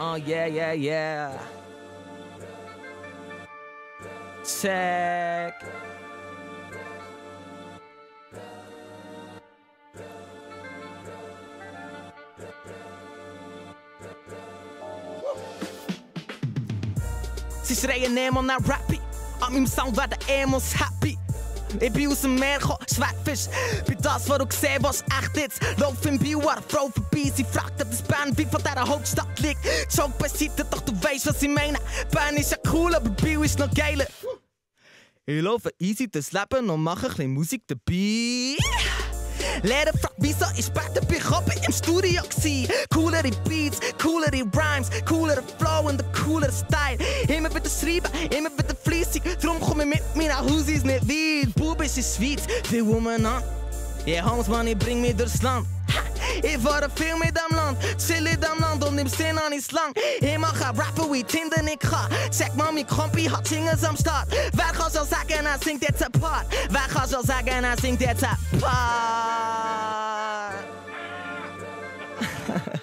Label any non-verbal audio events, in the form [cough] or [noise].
Oh, yeah, yeah, yeah. Check. Sisreye nemo na rapi Amim sound vada most happy Ich bin aus dem Meer gekommen, Schwertfisch. Bei das, was du gesehen was echt jetzt. Lauf im Bio, eine Frau vorbei. Sie fragt, ob das Bern wie von dieser Hauptstadt liegt. Joke beiseite, doch du weißt, was ich meine. Bern ist ja cool, aber Bio ist noch geiler. Ich laufe easy das Leben und mache ein bisschen Musik dabei. Lehrer fragt, wieso ich später bin ich oben im Studio gsi. Coolere Beats, coolere Rhymes, coolerer Flow und cooler Style. Immer wieder schreiben, immer wieder fließig. Drum komme ich mit Hause, ist nicht weit. Bub ist in Schweiz, viel Woman an. Yeah, Holmes, man, ich bring mich durchs Land. Ich word er veel meer dan land. Chillen dan land, om dem Sinn an is lang. Immer ga rappen wie Tinder ik ga. Check mami, Krompi hat Singers am Start. Wer kann schon sagen, er singt jetzt ein Part? Wer kann schon sagen, er singt jetzt ein Part? [laughs]